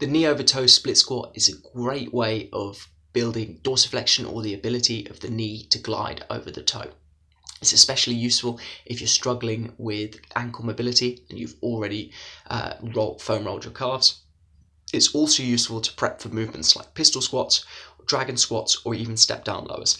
The knee over toe split squat is a great way of building dorsiflexion or the ability of the knee to glide over the toe. It's especially useful if you're struggling with ankle mobility and you've already uh, foam rolled your calves. It's also useful to prep for movements like pistol squats, dragon squats, or even step down lowers.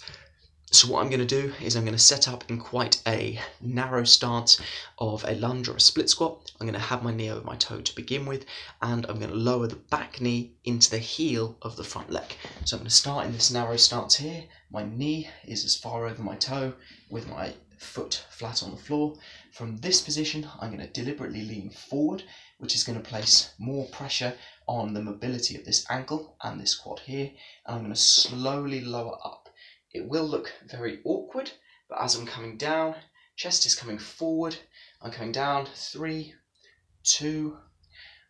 So what I'm going to do is I'm going to set up in quite a narrow stance of a lunge or a split squat. I'm going to have my knee over my toe to begin with, and I'm going to lower the back knee into the heel of the front leg. So I'm going to start in this narrow stance here. My knee is as far over my toe with my foot flat on the floor. From this position, I'm going to deliberately lean forward, which is going to place more pressure on the mobility of this ankle and this quad here, and I'm going to slowly lower up it will look very awkward, but as I'm coming down, chest is coming forward, I'm coming down, three, two,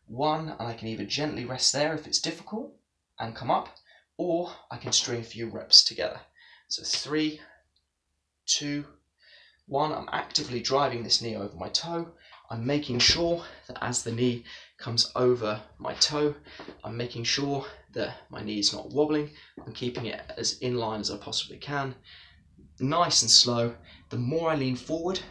one, and I can either gently rest there if it's difficult and come up, or I can string a few reps together. So three, two, one, I'm actively driving this knee over my toe. I'm making sure that as the knee comes over my toe, I'm making sure that my knee is not wobbling. I'm keeping it as in line as I possibly can. Nice and slow. The more I lean forward,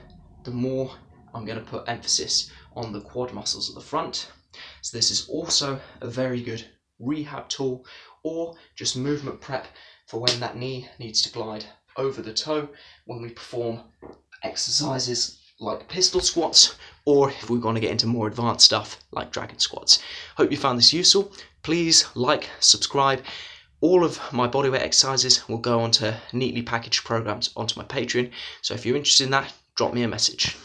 the more I'm going to put emphasis on the quad muscles at the front. So this is also a very good rehab tool or just movement prep for when that knee needs to glide over the toe when we perform exercises like pistol squats or if we're going to get into more advanced stuff like dragon squats. Hope you found this useful. Please like, subscribe. All of my bodyweight exercises will go onto neatly packaged programs onto my Patreon. So if you're interested in that, drop me a message.